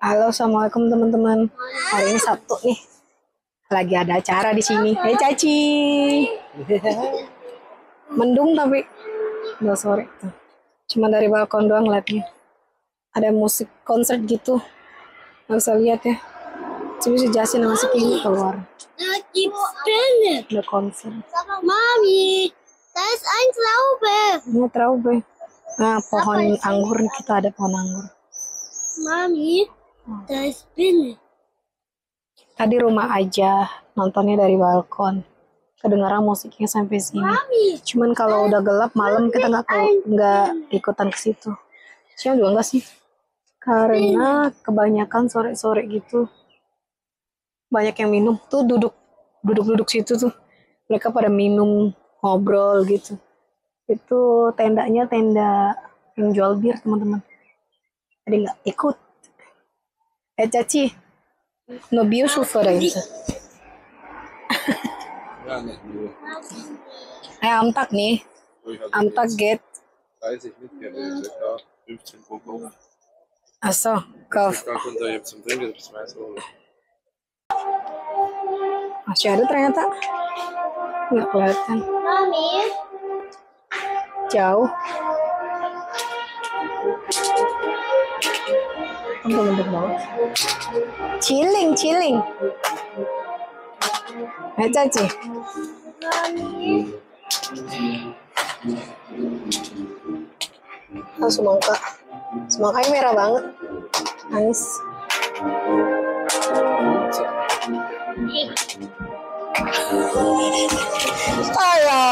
Halo, assalamualaikum teman-teman. Hari ini Sabtu nih, lagi ada acara di sini. Hei Caci, mendung tapi udah sore. Tuh. Cuma dari balkon doang ngeliatnya. Ada musik konser gitu, nggak bisa lihat ya. Coba si Jasin sama si Kimi keluar. Ada konser. Mami, da ist ein Glaube. Ini Traube. Nah, pohon anggur kita ada pohon anggur. Mami, da ist Biene. Tadi rumah aja nontonnya dari balkon. Kedengaran musiknya sampai sini. Mami, Cuman kalau udah gelap malam kita nggak nggak ikutan ke situ. Siang juga nggak sih? Karena kebanyakan sore-sore gitu banyak yang minum tuh duduk duduk-duduk situ tuh mereka pada minum ngobrol gitu. Itu tendanya tenda yang jual bir teman-teman. Jadi nggak ikut. Eh Caci, no bio chauffeur inte. Ja, nicht nur. Amtak nih, Ich hatte Amtak get. 30 mitgenommen. Ja, 15 pro Kopf. Aso, kauf. Ich konnte ich zum Trinken bis weiß holen. Masih ada ternyata. Nggak kelihatan. Jauh. Untuk bentuk banget. Chilling, chilling. Eh, Caci. Oh, semangka. Semangkanya merah banget. Nice. Ayo.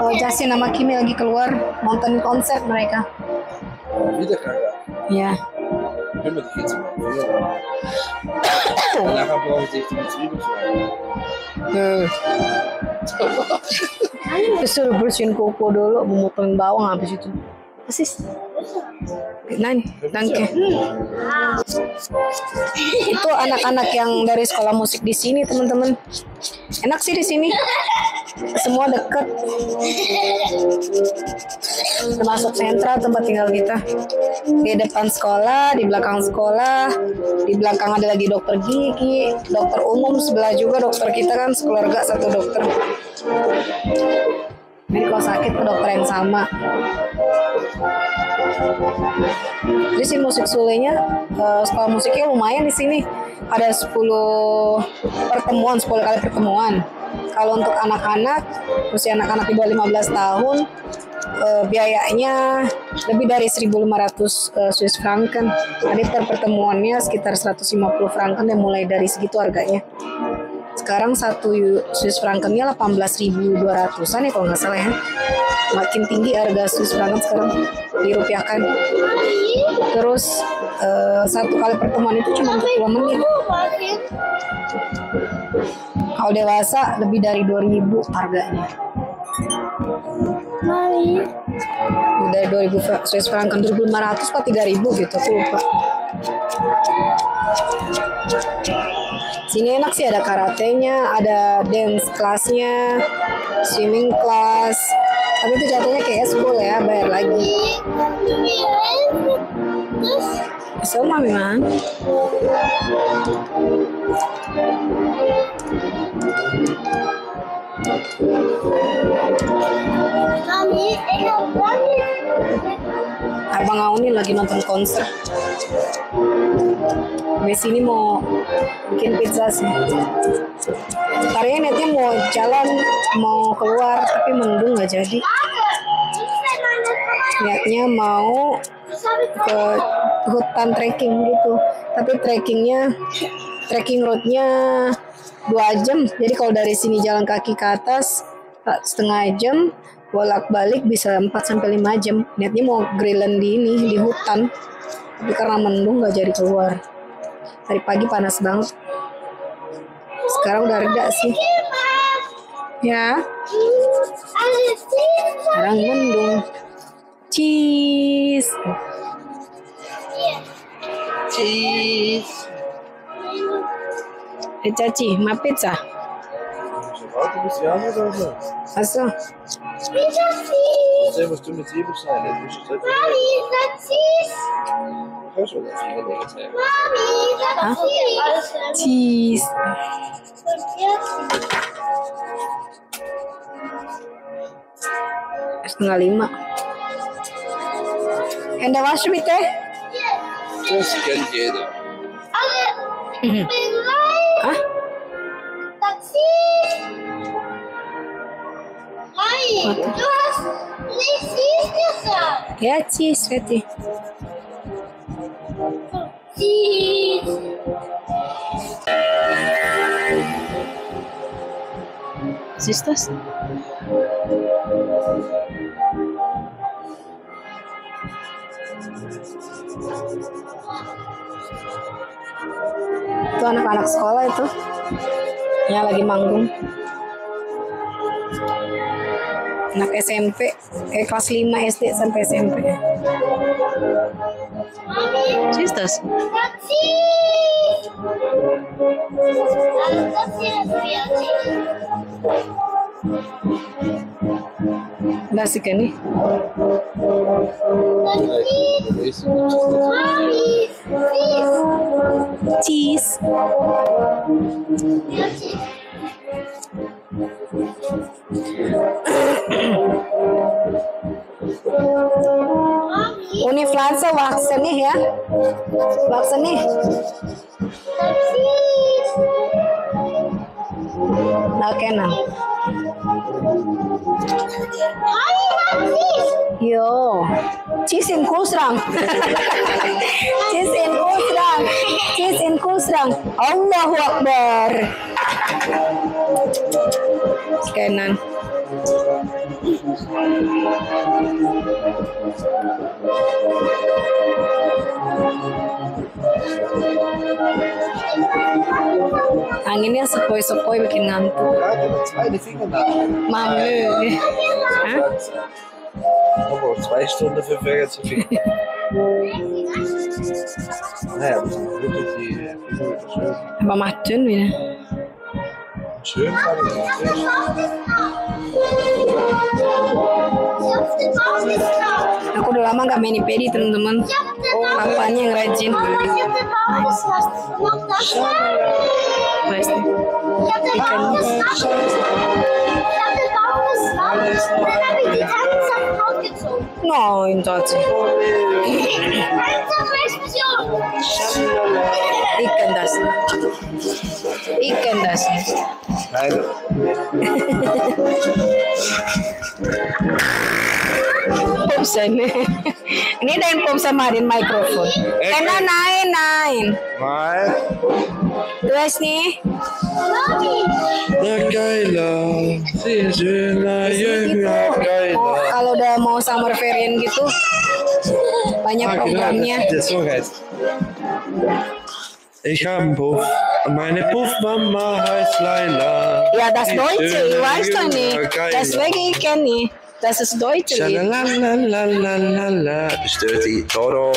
Oh, Justin sama Kimi lagi keluar nonton konser mereka. Wieder keiner. Ya. Mal. Nachher brauche ich die Zwiebeln. Disuruh bersihin kuku dulu, memotong bawang habis itu. Persis. Nani, danke. Itu anak-anak yang dari sekolah musik di sini, teman-teman. Enak sih di sini. Semua dekat. Termasuk sentra tempat tinggal kita. Di depan sekolah, di belakang sekolah, di belakang ada lagi dokter gigi, dokter umum sebelah juga dokter kita kan sekeluarga satu dokter. Jadi kalau sakit ke dokter yang sama. Jadi si musik sulenya eh, sekolah musiknya lumayan di sini. Ada 10 pertemuan, 10 kali pertemuan. Kalau untuk anak-anak, usia anak-anak di bawah 15 tahun, eh, biayanya lebih dari 1.500 eh, Swiss franken. Per pertemuannya sekitar 150 franken yang mulai dari segitu harganya. Sekarang satu Swiss frankennya 18.200an ya kalau nggak salah ya. Makin tinggi harga Swiss franken sekarang dirupiahkan. Terus eh, satu kali pertemuan itu cuma untuk 2 menit. Kalau dewasa lebih dari 2000 harganya. Mami, Dari 2000 fra- Swiss franken 2500 apa 3000 gitu aku lupa. Sini enak sih ada karatenya, ada dance kelasnya, swimming class. Tapi itu jatuhnya kayak school ya, bayar lagi. So, mami man. Abang Auni lagi nonton konser. Di sini mau bikin pizza sih. Tadinya niatnya mau jalan, mau keluar, tapi mendung nggak jadi. Niatnya mau ke hutan trekking gitu. Tapi trekkingnya, trekking roadnya dua jam. Jadi kalau dari sini jalan kaki ke atas eh, setengah jam, bolak-balik bisa 4 sampai 5 jam. Niatnya mau grillan di ini di hutan. Tapi karena mendung nggak jadi keluar. Tadi pagi panas banget. Sekarang udah reda sih. Ya, sekarang mendung. Cheese. Cheese. Eh, Caci, ma pizza. Achso. Pizza cheese. Sehen, was du mit Zwiebeln sein. Das ist jetzt Mommy, is that cheese? Du das erzählen? Mommy, is that cheese? Cheese. Setengah lima. Enda was bitte? Das kennt jeder. Ale, Nein, Hah? Ya cheese. Cheese. Siehst du das? Itu anak-anak sekolah itu yang lagi manggung. Anak SMP, eh kelas 5 SD sampai SMP. Mommy, Siehst du cheese. Hier ist real cheese. Das sih kan nih. Das cheese. Mommy, cheese. Cheese. Real Yo, cheese in kusrang. cheese in kusrang. Cheese in kusrang. Allahu Akbar. Kenan. Anginnya sepoi-sepoi bikin ngantuk. Ja, der zweite Fingernagel. Mangel. Hah? Aber zwei Stunden für Finger zu finden. Naja, das ist wirklich die Finger schön. Apa macun ini? Schön kann ich nicht Aku udah lama gak main pedi teman-teman. Baum Papanya yang rajin. Tati. Tanzsachen-Explosion. Ikan das. Ikan das. Nein, Popsan. Ini ada yang popsan marin nih. Mami. Na sehr schöner, junger, Oh, geiler. kalau udah mau summer variant gitu banyak Ah, programnya. so heißt. Ich habe einen Puff. Meine Puffmama heißt Laila. Ja, das Die Deutsche, schöne, ich weiß doch junge, nicht. geile. Deswegen ich kenne ich. Das ist Deutsche Lied. Shalalalalala. Dirty Toro.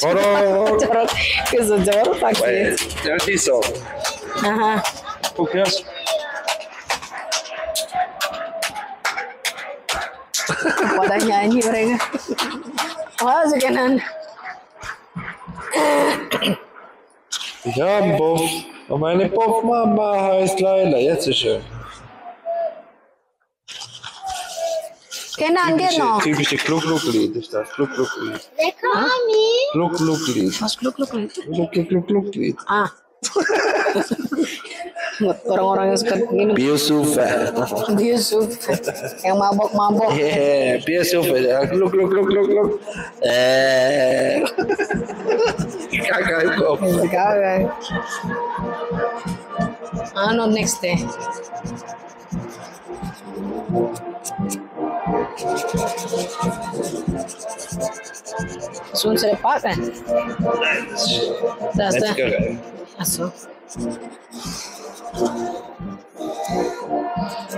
Jorok. Jorok. Wieso jorok Well, pakai? dirty song. Aha. Guck erst. Pada nyanyi mereka. Oh, sekian. Ich habe einen Puff. Und meine Puffmama heißt Laila. Jetzt ist schön. Kenan dia Typische, no. typische Gluck-Gluck-Lied ist das. Gluck-Gluck-Lied. Lecker, Mami. Gluck-Gluck-Lied. Mas gluk gluk gluk. Gluck-Gluck-Gluck-Lied. Ah. Buat orang-orang yang suka minum Biosufer. Yusuf yang mabok-mabok. Yeah, Biosufer. Ja, Gluck, Gluck, Gluck, Gluck, Gluck. Äh. Kacke im Kopf. Sekarang. Ano next eh? Sun sa pa kan? Das da. Metzgerei. Aso. Jump-Off. Meine Puffmama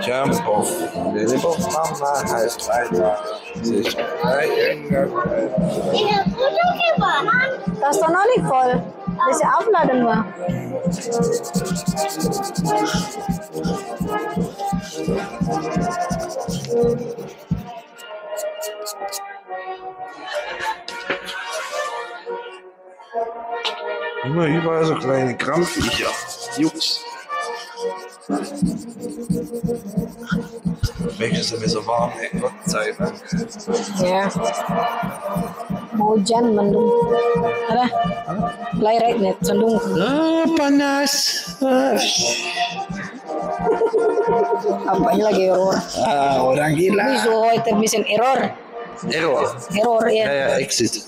Jump off. Der Lipphoff-Mama heißt Reiter. Sich bei Das ist doch noch nicht voll. Das ist ja aufladen nur. Thank Immer überall so kleine Krampfviecher. Jux. Welches sind mir so warm, ey. Gott sei Dank. Mau hujan mendung. Ada? Mulai right net, mendung. Ah, panas. Ah, Apanya lagi error. Ah, orang gila. Bisschen error. Error. Error Ja, ya. ja, exit.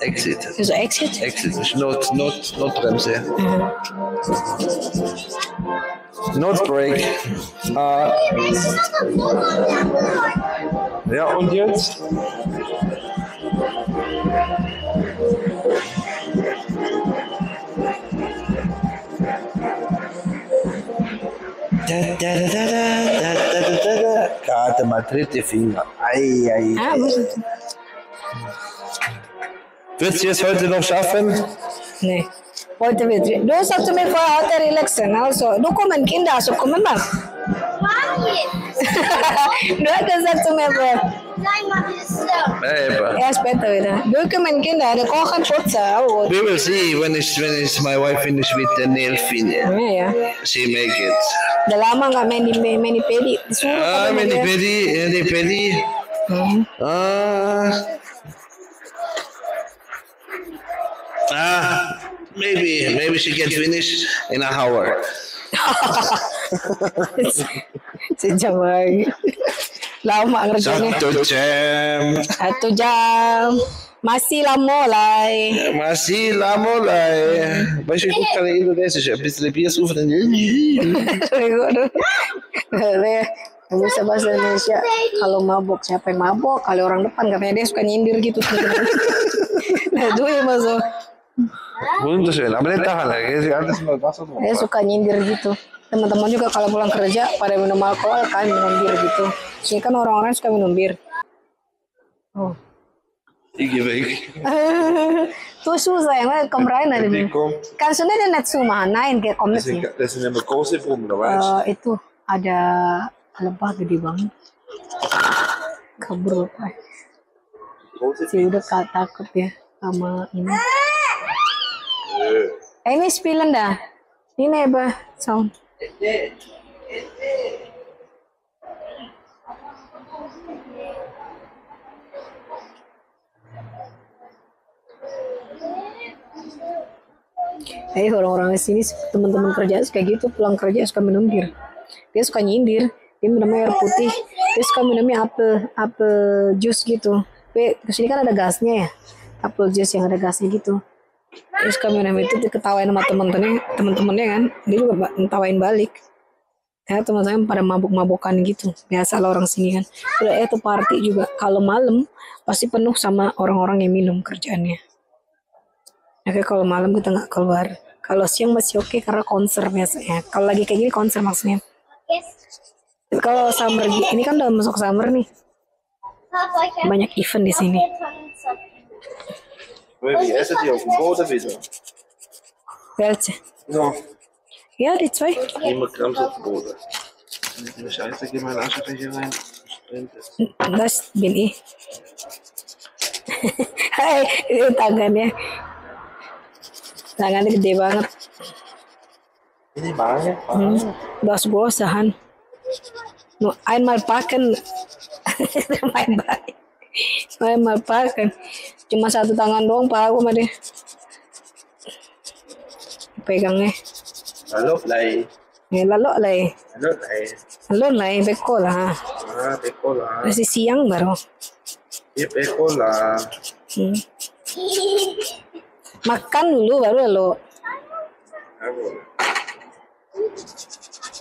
Exit. So exit. Exit. ist Not, Not, Notbremse. Not brake. Ah, ja, und jetzt? Da, da, da, da, da, da, da, da, da. Warte mal, dritte Finger. Ei, ei, Ah, ei. was ist Wird sie es heute noch schaffen? Nee. Heute wird. Du sagst mir vorher heute relaxen. Also, du kommen Kinder, also kommen mal. Mami! du hast gesagt zu mir vorher. Nein. Ja, später wieder. Du kommen Kinder, die kochen Putzer. Oh. We will see when is when is my wife finish with the nail finish. Ya, ya. She make it. Udah lama nggak main di main di pedi. Ah, many pedi, many pedi. Hmm. Ah. Ah, maybe maybe she can finish in a hour. Sejam lagi. Lama kerjanya. Satu jam. Satu jam. Masih lama lah. Masih lama lah. Weißt du, ich kann Indonesisch ein bisschen Bier suchen. Gak bisa bahasa Indonesia. Kalau mabok siapa yang mabok? Kalau orang depan katanya dia suka nyindir gitu. nah itu ya masuk. Buntu sih, ya. nggak tahan lagi. sih, ada masuk. Dia suka nyindir gitu. Teman-teman juga kalau pulang kerja pada minum alkohol kan minum bir gitu. Sini kan orang-orang suka minum bir. Oh. iya baik. Tuh susah ya, komrain ada minum. Kan sebenarnya ada suma, nain kayak komiknya. Desnya berkosi pun udah eh, Itu ada lebah gede banget. Kabur lebah. sih udah takut ya sama ini. Eh ini spillen dah. Ini apa sound? Eh orang-orang di sini teman-teman kerja suka gitu pulang kerja suka minum bir. Dia suka nyindir. Dia minumnya air putih. Dia suka minumnya apel apel jus gitu. Tapi ke sini kan ada gasnya ya. Apel jus yang ada gasnya gitu. Terus minum itu diketawain sama temen-temennya, temen-temennya kan. Dia juga ngetawain balik. Ya teman saya pada mabuk-mabukan gitu. Biasa lah orang sini kan. Udah eh tuh party juga. Kalau malam pasti penuh sama orang-orang yang minum kerjaannya. Ya kayak kalau malam kita nggak keluar. Kalau siang masih oke karena konser biasanya. Kalau lagi kayak gini konser maksudnya. Kalau summer ini kan udah masuk summer nih. Banyak event di sini. Wie essen die auf dem Boden wieder? Welche? So. Ja, die zwei. Immer Krams auf dem Boden. Eine Scheiße, geh mal Aschenbecher rein. Das bin ich. Hai, tangannya. Tangannya gede banget. Ini banyak, Hmm. Das bosahan. Nur einmal packen. main baik. Einmal packen. Cuma satu tangan doang pak aku mah deh. Pegangnya. Ya, lalu lah eh. Halo, Blei. Lalu lah eh, beko lah. Ah, Pekola. Masih siang baru. Hier, Pekola. Hmm. Makan dulu baru lalu.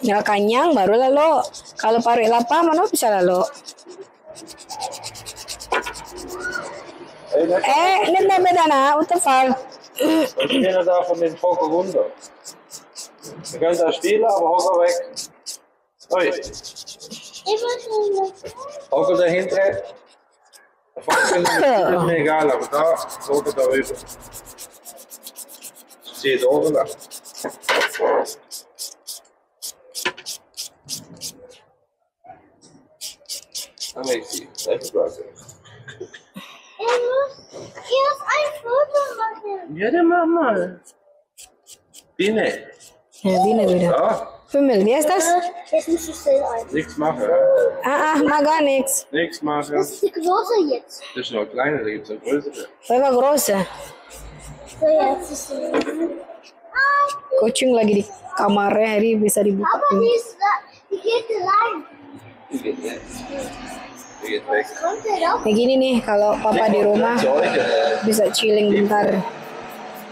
Ya kenyang baru lalu. Kalau paru lapar mana bisa lalu. Eh, nel nome da na, what the fuck? Wir können da von dem Hocker runter. Wir können da spielen, aber Hocker weg. Ui. Hocker dahinter. Hocker ist mir egal, aber da, Hocker da rüber. Steht oben da. Amazing. Thank you, Brazil. Er muss erst ein Foto machen. Ja, dann mach mal. Biene. Ya. Ja, Femel, wie heißt das? Jetzt musst du still ein. nichts machen. Ah, ah, mag gar nichts. Nichts machen. Das ist die große jetzt. Das ist noch kleiner, da gibt es noch größere. Saya große. So, jetzt ist. Ah, Kucing lagi di kamarnya, jadi bisa dibuka. aber die ist da. Die geht rein. Die geht jetzt. Kayak gini nih, kalau papa di rumah bisa chilling bentar.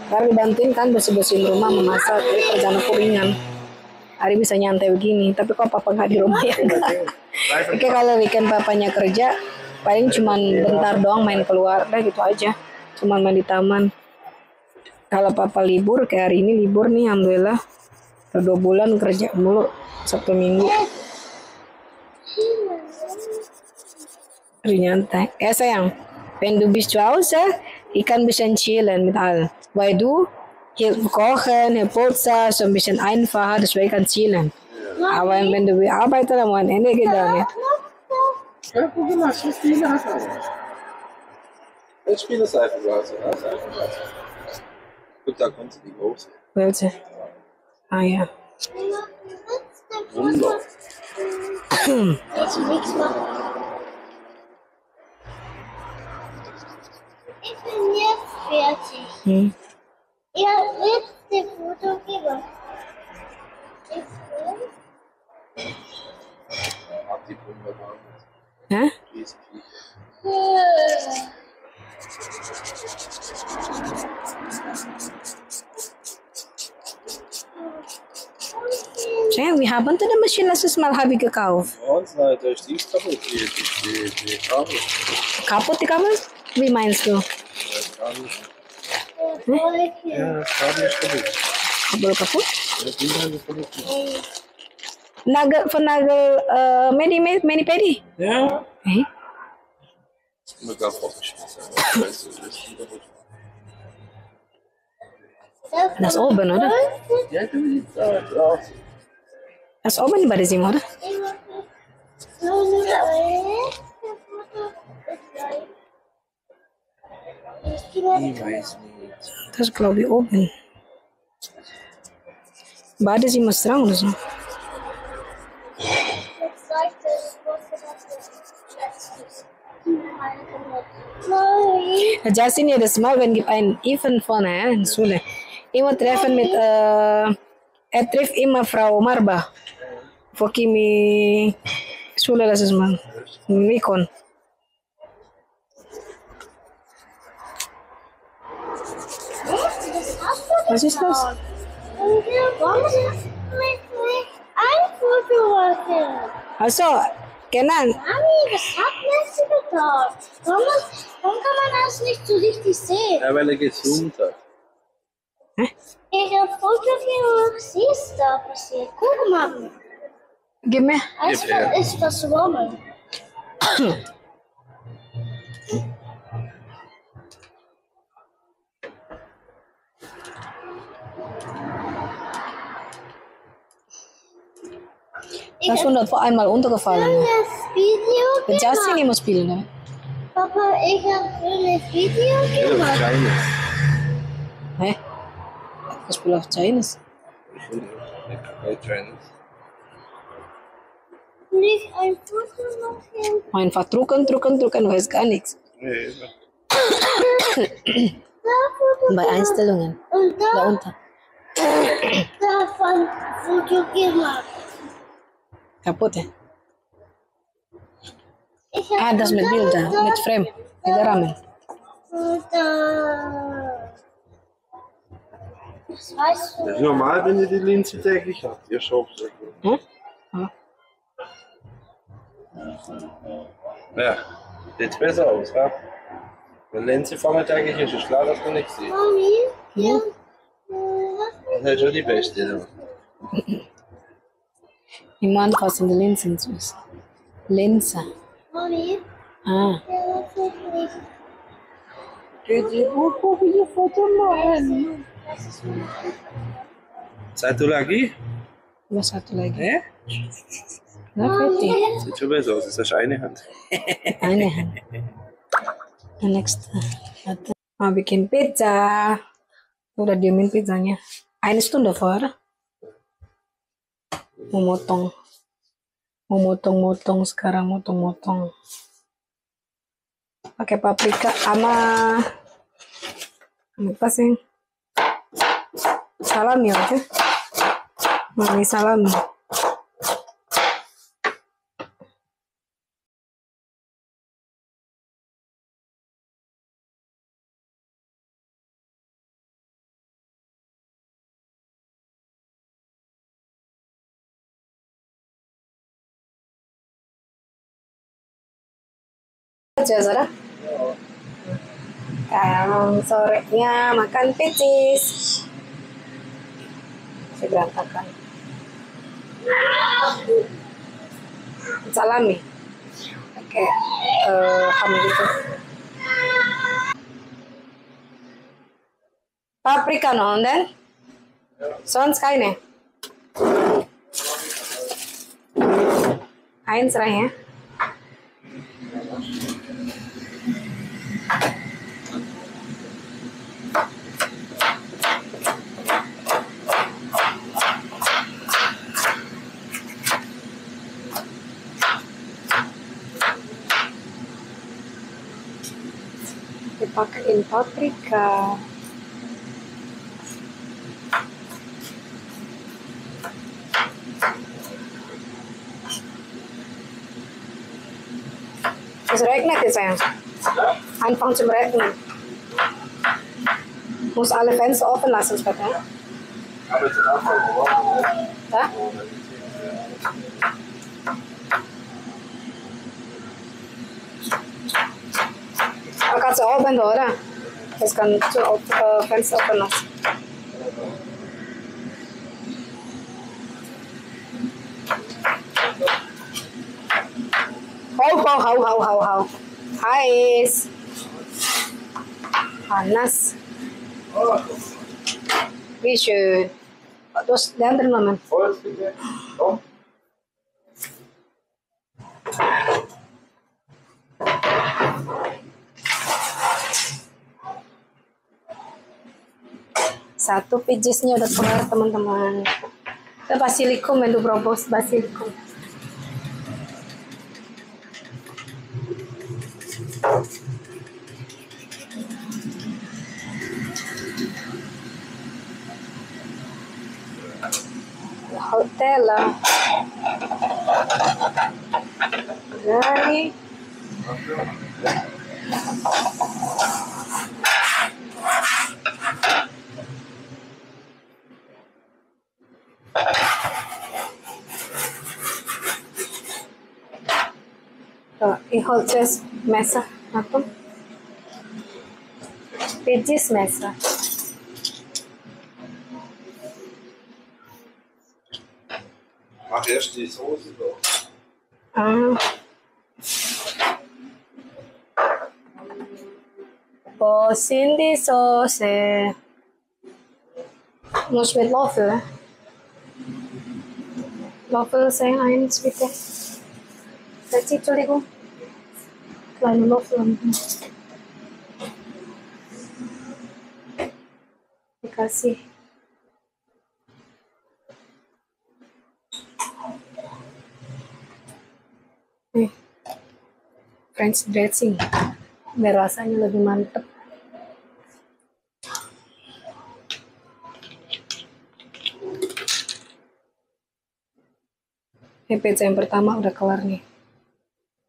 Ntar dibantuin kan bersih-bersihin rumah, memasak, jadi kerjaan aku ringan. Hari bisa nyantai begini, tapi kalau papa nggak di rumah ya. Oke kalau weekend papanya kerja, paling cuman bentar doang main keluar, udah gitu aja. Cuman main di taman. Kalau papa libur, kayak hari ini libur nih, alhamdulillah. Udah dua bulan kerja mulu, Sabtu Minggu. Hari nyantai. Eh sayang, wenn du bist zu Hause, ich kann ein bisschen chillen mit allen. Weil du hier kochen, hier putzen, so ein bisschen einfacher, deswegen kann chillen. Aber wenn du arbeiten am Wochenende geht gar nicht. Ja, so viele hat er. Ich spiele Seifenblasen. Ja, Seifenblasen. Gut, da kommt die große. Welche? Ah ja. Wunder. Jetzt nichts machen. Ich bin jetzt fertig. Hm. Ja, jetzt der Fotogeber. Ich bin. Hat die Wunder da. Hä? Die. Sayang, wir haben da Maschine letztes Mal habe ich gekauft. Und na, da ist die kaputt. Die, die, die, die Kabel. Kaputt die Kabel? Wie meinst du? Ja, das Kabel ist kaputt. Kabel kaputt? Nagel, äh, Medi, Medi, Pedi? Das oben, oder? Das oben di oder? Das glaube ich oben. Bada Zimo strang oder so. Nein. Justin jedes Mal, wenn gibt ein Event von äh, in Schule, immer treffen mit, äh, er trifft immer Frau Marba. Vor Kimi Schule letztes Mal. Nikon. Das hast du Was ist das? Und wir wollen mit mir ein Foto machen. Also, Kenan, Mami, das hat Messi getan. Warum, warum kann man das nicht so richtig sehen? Ja, weil er gezoomt hat. Ich habe Foto was ist da passiert. Guck mal. gib mir. Es Gib her. ist verschwommen. Ich Das ist hundert vor einmal untergefallen. das Video Der Justin gemacht. immer spielen, ne? Papa, ich habe das Video gemacht. Hä? Ich spiele auf Chinese. Ich finde, bei Chinese. Nicht ein Foto machen. Einfach drucken, drucken, drucken, weiß gar nichts. Nee, Da Bei Einstellungen, und da da, unten. davon Foto gemacht. Kaputt, ja? Ich hab Ah, das mit da, Bilder, da, mit Frame, mit der Rahmen. Das weißt du. Das ist normal, wenn ihr die Linse täglich habt. Ihr schaubt es. Hm? Ja. Ja, sieht besser aus, ja? Wenn Linse vormittäglich ist, ist klar, dass man nichts sieht. Mami. Hm? äh, Das ist schon die beste. Ne? Die Mann fast in. Linse. Mami, Ah. der lass mich nicht. Satu lagi? Was satu lagi? Eh? Nggak pretty. Sieht schon besser aus, ist das eine Hand. Eine Hand. The next. Warte. Mau bikin pizza. Udah diemin pizzanya. Eine Stunde vorher. Mau motong. Mau motong-motong sekarang motong-motong. Pakai paprika sama apa sih? Salami aja. Mami salami. Aja Zara sekarang sorenya makan picis saya berantakan. Salami pakai eh ham gitu paprika no dan? Soal sekali nih. Ain pak in paprika. Es regnet jetzt, Sayang. Anfangen zum Regnen. Muss alle Fenster offen lassen, ne? bitte. Ja? Man kann es oben, oder? Das kann zu äh, Fenster offen lassen. Hau, hau, hau, hau, hau, hau. Heiß. Panas. Wie schön. Das, der andere Namen. Satu pijisnya udah keluar teman-teman. Ada basilikum, menu brobos basilikum. Hotel. Dari Iholces mesa apa? Pijis mesa. Mach erst die Soße doch. Ah. Posin di Soße. Muss mit Löffel. Löffel sein eins bitte. Setzi, Entschuldigung. Kleine Löffel. Dikasih. Nih. French dressing. Biar rasanya lebih mantep. Ini pizza yang pertama udah kelar nih.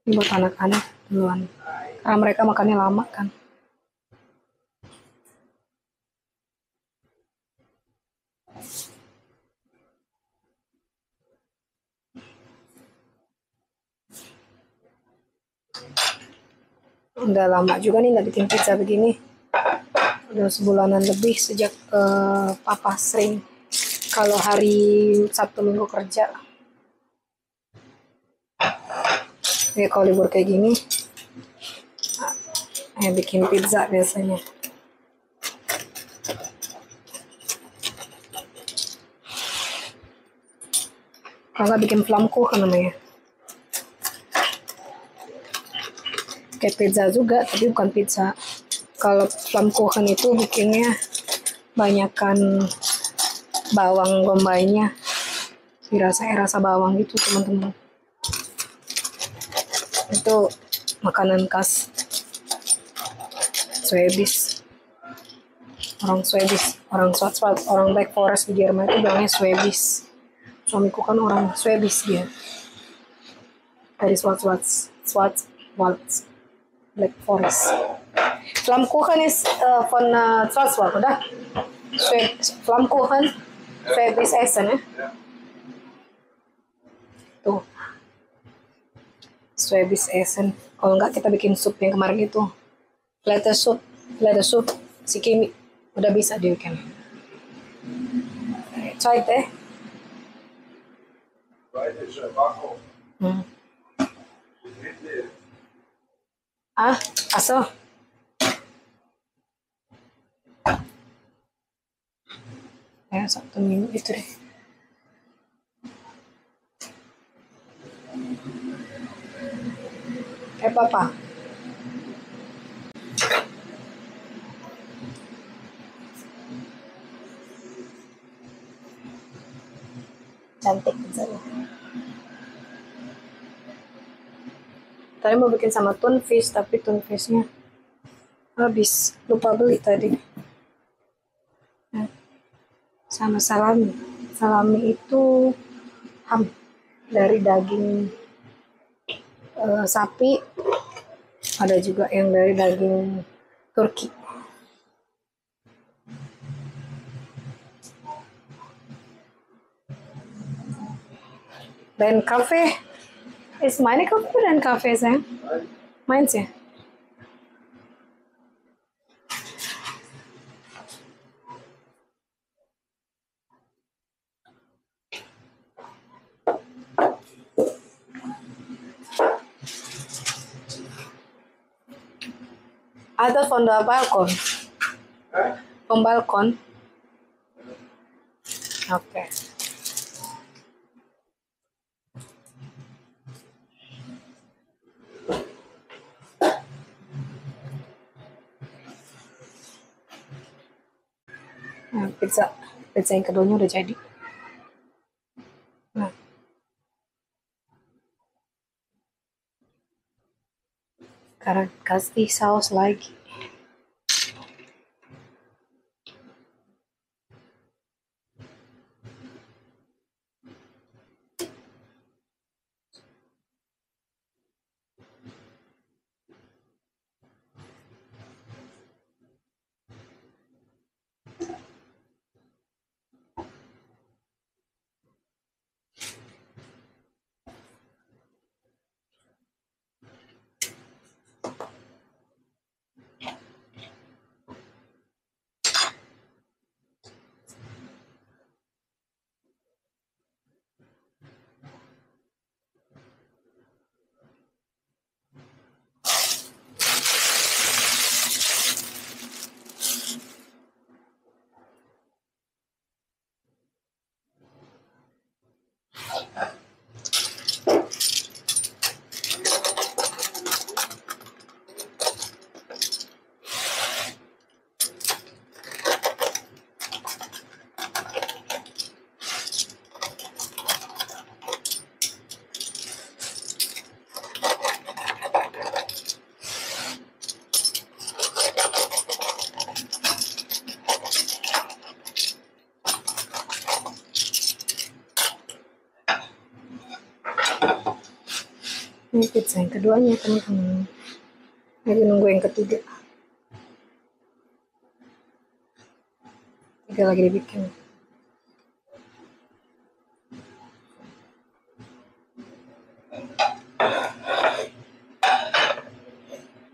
Ini buat anak-anak duluan. Karena mereka makannya lama kan. Udah lama juga nih nggak bikin pizza begini. Udah sebulanan lebih sejak eh, papa sering kalau hari Sabtu Minggu kerja. Ya kalau libur kayak gini, ya bikin pizza biasanya. Kalau bikin flammkuchen namanya. Kayak pizza juga, tapi bukan pizza. Kalau flammkuchen itu bikinnya banyakkan bawang bombaynya. Dirasa rasa bawang gitu teman-teman. Itu makanan khas Swiss orang Swiss orang Schwarzwald orang Black Forest di Jerman itu bilangnya Swiss suamiku kan orang Swiss dia. Dari Schwarzwald Schwarzwald Black Forest. Flammkuchen ist äh, von äh, Schwarzwald oder Flammkuchen Schwäbisch Essen ya tuh. Swiss Essen kalau enggak kita bikin sup yang kemarin itu lettuce soup lettuce soup si Kimi. Udah bisa di weekend. Coy teh. Hmm. ah aso. Ya satu minggu itu deh. Eh papa cantik pizzanya. Tadi mau bikin sama fish tapi fishnya habis. Lupa beli tadi. Nah, sama salami. Salami itu ham dari daging uh, sapi. Ada juga yang dari daging Turki. Dan kafe, is meine Kafe oder ein Kaffee sein? Ya. Atau von der Balkon? Vom Balkon? Okay. Nah, pizza pizza yang keduanya udah jadi. Nah. Sekarang kasih saus lagi. Ini pizza yang keduanya teman-teman. Lagi nunggu yang ketiga. Tiga lagi dibikin.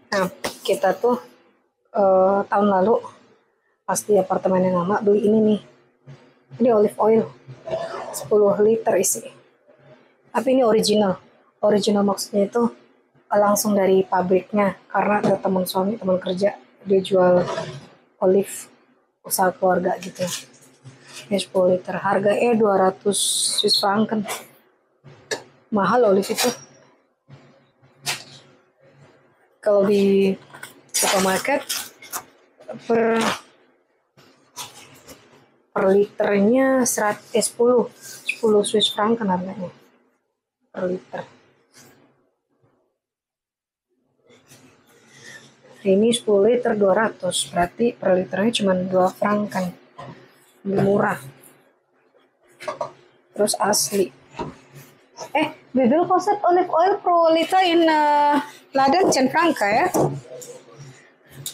Nah kita tuh uh, tahun lalu pas di apartemen yang lama beli ini nih. Ini olive oil 10 liter isi. Tapi ini original original maksudnya itu langsung dari pabriknya karena ada teman suami teman kerja dia jual olive usaha keluarga gitu. Ini 10 liter. Harganya 200 Swiss franc kan. Mahal olive itu. Kalau di supermarket per per liternya serat eh, 10 10 Swiss franc kan harganya. Per liter ini 10 liter 200 berarti per liternya cuma 2 franc kan? Lebih murah. Terus asli. Eh we will olive oil pro liter in uh, laden 10 franc ya?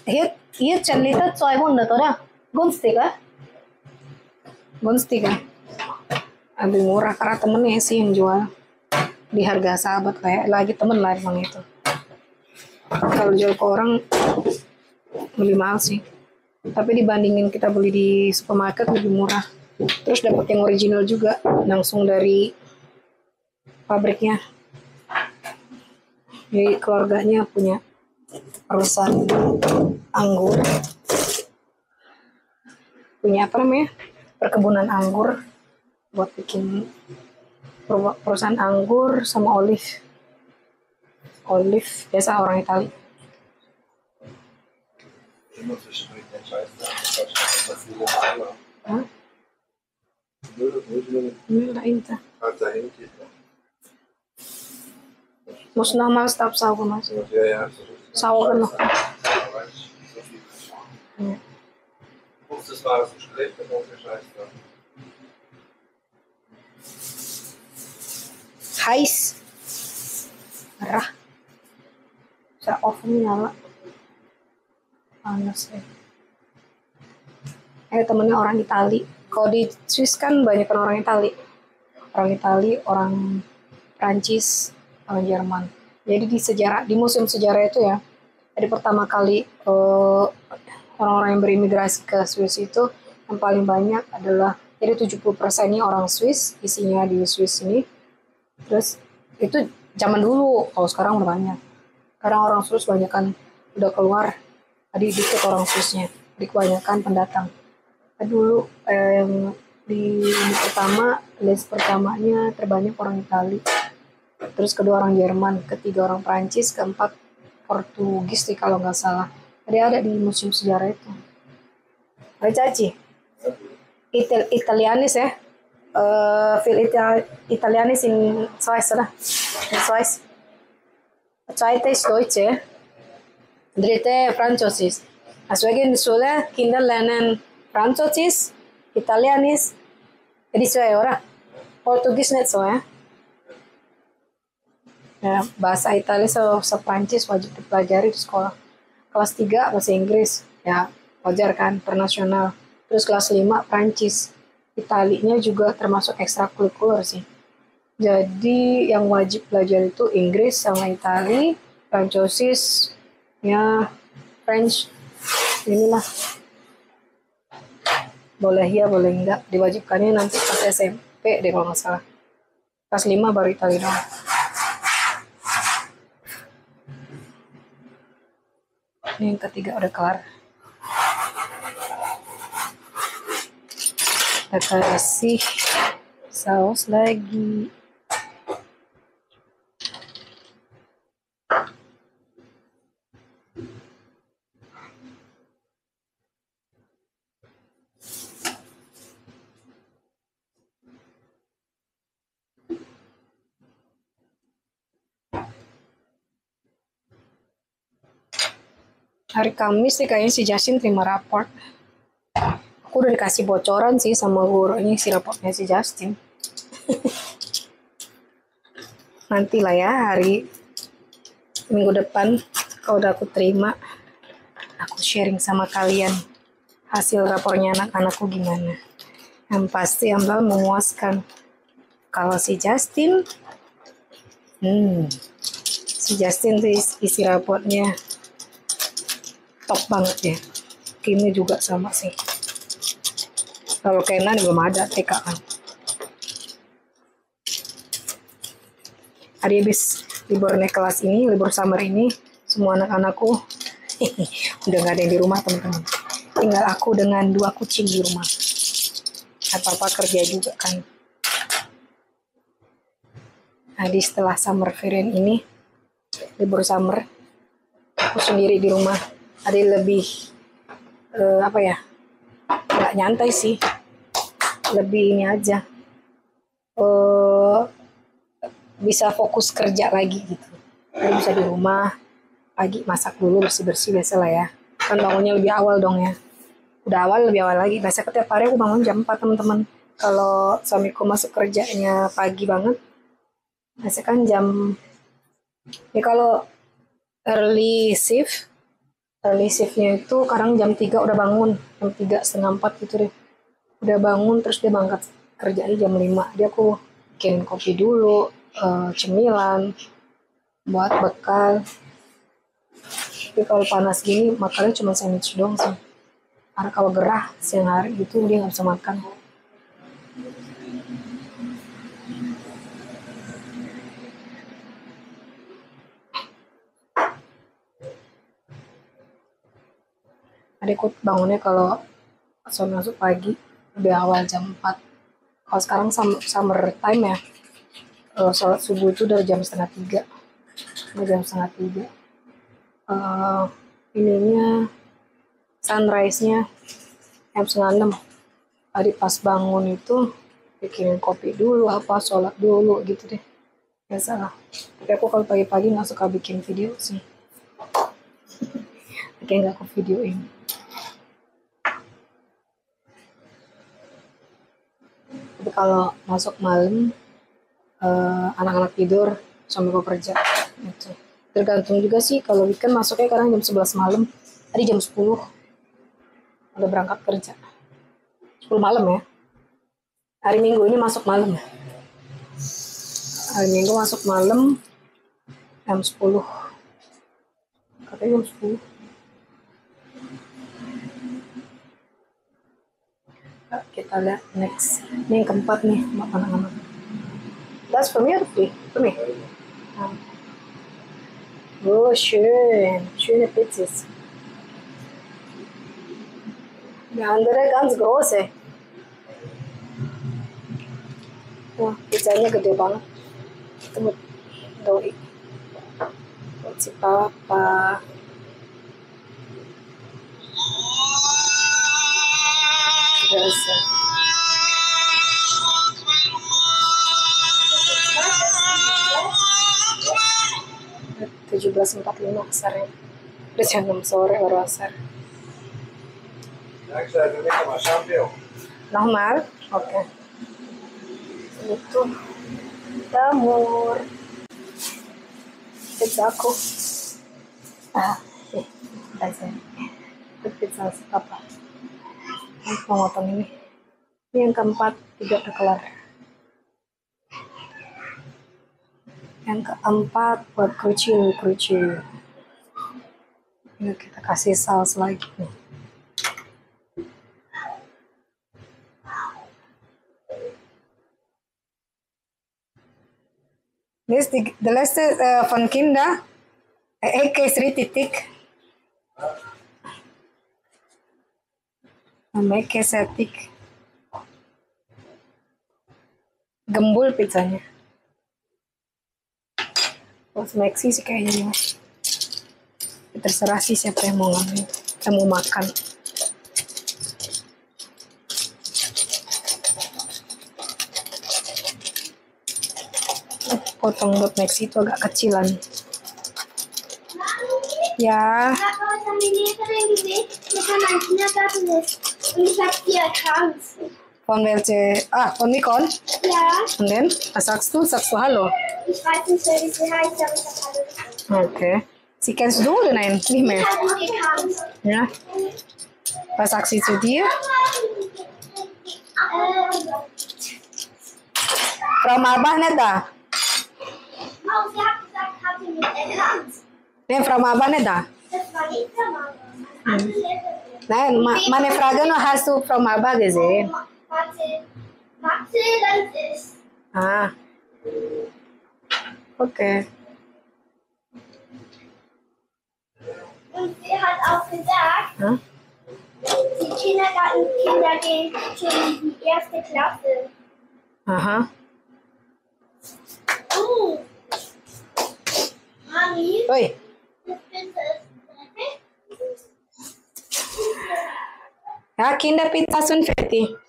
Hier, hier 10 liter 200 oder? Günstig ya? Günstig ya? Lebih murah karena temennya sih yang jual. Di harga sahabat kayak lagi temen lah emang itu kalau jual ke orang lebih mahal sih. Tapi dibandingin kita beli di supermarket lebih murah. Terus dapat yang original juga langsung dari pabriknya. Jadi keluarganya punya perusahaan anggur. Punya apa namanya? Perkebunan anggur buat bikin per- perusahaan anggur sama olive olive biasa orang Itali Hah? Hmm, Mira, Mas normal stop sawo mas. Sawo genug. Ja. Das war das Gespräch, das war Heiß. Oven nyala. Panas ya. Eh temennya orang Itali. Kalau di Swiss kan banyak orang Itali. Orang Itali, orang Prancis, orang Jerman. Jadi di sejarah, di museum sejarah itu ya, jadi pertama kali eh, orang-orang yang berimigrasi ke Swiss itu yang paling banyak adalah jadi 70% ini orang Swiss, isinya di Swiss ini. Terus itu zaman dulu, kalau sekarang udah banyak. Sekarang orang Swiss banyak kan udah keluar, tadi dikit orang Swissnya, di kebanyakan pendatang. Tadi dulu eh, yang di pertama, list pertamanya terbanyak orang Itali. Terus kedua orang Jerman, ketiga orang Prancis, keempat Portugis sih kalau nggak salah. Tadi ada di museum sejarah itu. Hai Caci, Ital Italianis ya. Eh, fil Ita Italianis in Schweiz lah. In Schweiz. Zweite ist Deutsch ya. Dritte Französisch. Deswegen in Schule Kinder lernen Französisch, Italianis, jadi oder? Portugis nicht so ya. Ya, bahasa Italia so, so Prancis wajib dipelajari di sekolah. Kelas 3 bahasa Inggris, ya wajar kan, internasional. Terus kelas 5 Prancis. Italinya juga termasuk ekstrakurikuler sih. Jadi yang wajib belajar itu Inggris sama Itali, Prancis, ya French, inilah. Boleh ya, boleh enggak. Diwajibkannya nanti pas SMP deh kalau nggak salah. Kelas 5 baru Itali doang. Ini yang ketiga udah kelar. Kita kasih saus lagi. Hari Kamis sih kayaknya si Justin terima raport. Aku udah dikasih bocoran sih sama gurunya si raportnya si Justin. Nanti lah ya hari minggu depan kalau udah aku terima, aku sharing sama kalian hasil rapornya anak-anakku gimana. Yang pasti yang bakal memuaskan. Kalau si Justin, hmm, si Justin tuh is- isi raportnya top banget ya. Kimi juga sama sih. Kalau Kenan belum ada TK kan. Hari habis libur naik kelas ini, libur summer ini, semua anak-anakku udah gak ada yang di rumah teman-teman. Tinggal aku dengan dua kucing di rumah. Apa-apa kerja juga kan. Nah, di setelah summer variant ini, libur summer, aku sendiri di rumah. Ada lebih, eh, apa ya, nggak nyantai sih. Lebih ini aja. eh bisa fokus kerja lagi gitu. Jadi bisa di rumah, pagi masak dulu bersih-bersih biasa lah ya. Kan bangunnya lebih awal dong ya. Udah awal lebih awal lagi. Biasa tiap hari aku bangun jam 4 teman-teman. Kalau suamiku masuk kerjanya pagi banget, biasa kan jam ya kalau early shift early shiftnya itu kadang jam 3 udah bangun. Jam 3 setengah 4 gitu deh. Udah bangun terus dia berangkat kerjanya jam 5 dia aku bikin kopi dulu eh, cemilan buat bekal. Tapi kalau panas gini makannya cuma sandwich doang sih. Karena kalau gerah siang hari gitu dia nggak bisa makan adikku bangunnya kalau suami masuk pagi lebih awal jam 4 kalau sekarang sum- summer time ya eh, sholat subuh itu dari jam setengah tiga. Dari jam setengah tiga. Eh, ininya sunrise nya jam setengah enam. Tadi pas bangun itu bikinin kopi dulu apa sholat dulu gitu deh. Biasa lah. Tapi aku kalau pagi-pagi nggak suka bikin video sih. Kayak nggak aku videoin kalau masuk malam eh, anak-anak tidur suamiku kerja gitu. tergantung juga sih kalau weekend masuknya kadang jam 11 malam tadi jam 10 udah berangkat kerja. 10 malam ya. Hari minggu ini masuk malam ya. Hari minggu masuk malam jam 10 katanya jam 10 kita lihat next. Ini yang keempat nih das for me or free? For me. Ah. oh schön schöne Pizzas die andere ganz große wah pizzanya gede banget. Itu buat doi. Buat si papa biasa 17.45 asarnya udah jam 6 sore baru asar. Normal oke. Itu. Jamur pizza aku. Ah eh pizza apa motong ini. Ini yang keempat tiga udah kelar. Yang keempat buat kerucil kerucil. Ini kita kasih saus lagi. Nih This the, the last uh, van Kinder. Eke is is thick. Gembul pizzanya. Buat Maxi sih kayaknya. Terserah sih siapa yang mau ngambil. Yang mau makan. Potong buat Maxi itu agak kecilan. Ya, ich habe die erkannt. von welche? Ah, von Nikon. Ja, Und dann? Was sagst du? Sagst du Hallo? ich weiß nicht, wie sie heißt, aber ich gekannt. Okay. Sie kennst du oder nein? Nicht mehr. Ich gekannt. Ja. Was sagt sie zu dir? Ähm, Frau Mabah nicht da? oh, sie hat gesagt, hat sie mich erkannt. Nein, Frau Mabah nicht da. Das war nicht der Mama. Eine andere Lehrerin. Nein, ma meine Frage nur, hast du Frau Mabah gesehen? Oh, Warte, warte, das ist. Ah. Okay. Und sie hat auch gesagt, Hm? die Kindergartenkinder gehen schon in die erste Klasse. Aha. Uh, Oi. Ja, Kinderpizza sunt fertig. akhirnya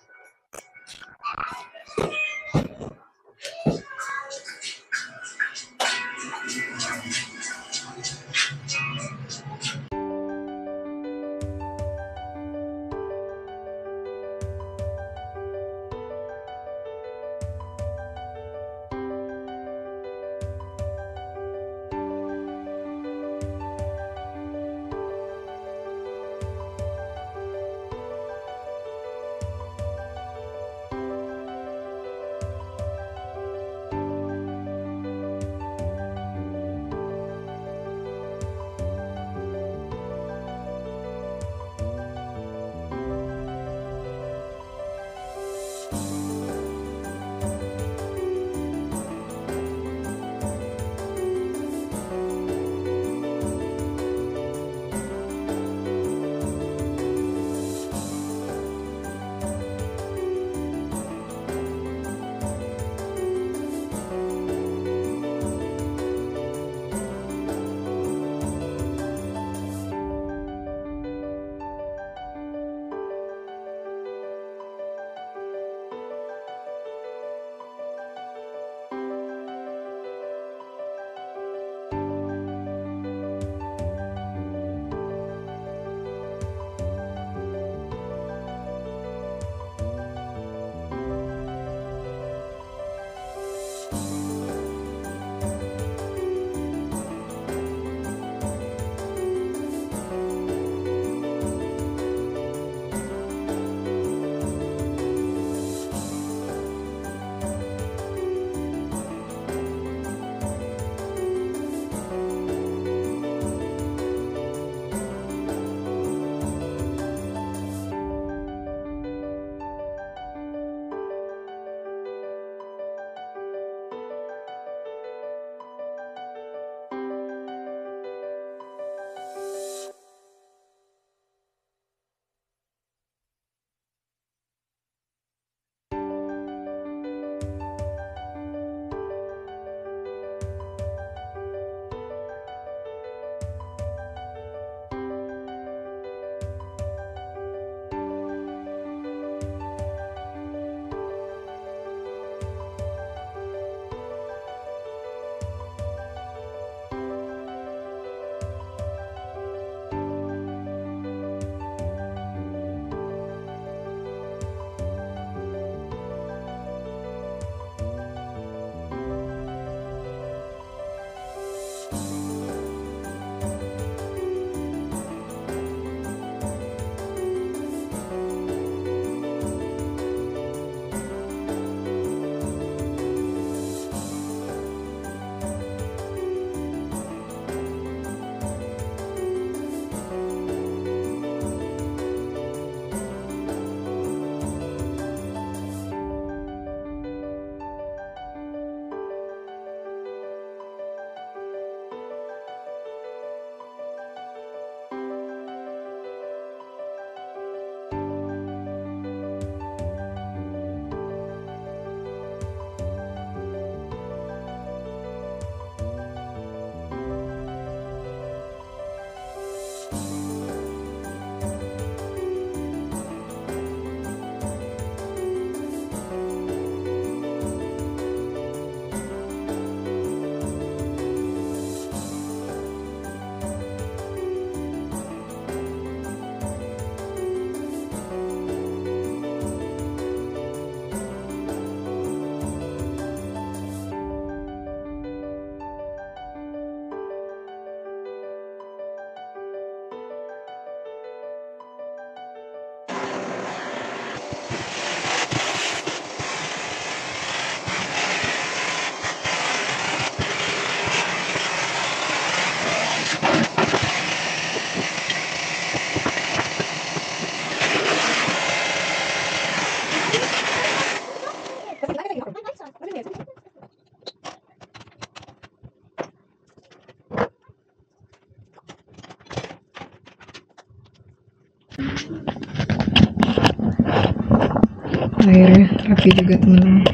rapi juga teman-teman.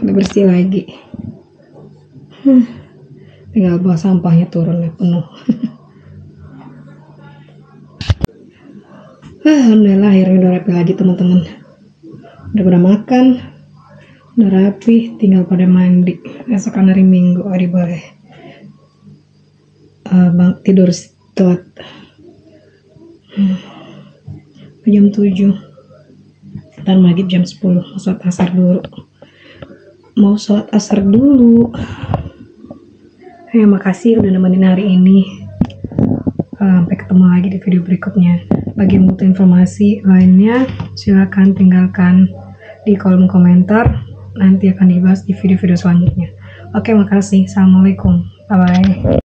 Udah bersih lagi. Hmm. tinggal bawa sampahnya turun ya penuh. Ah, Alhamdulillah akhirnya udah rapi lagi teman-teman. Udah pada makan udah rapi tinggal pada mandi. Besok kan hari minggu hari boleh Eh, bang, tidur telat Hmm. jam 7 ntar maghrib jam 10 mau sholat asar dulu. Mau sholat asar dulu. Ya makasih udah nemenin hari ini. Eh, sampai ketemu lagi di video berikutnya. Bagi yang butuh informasi lainnya silakan tinggalkan di kolom komentar. Nanti akan dibahas di video-video selanjutnya. Oke makasih. Assalamualaikum. Bye bye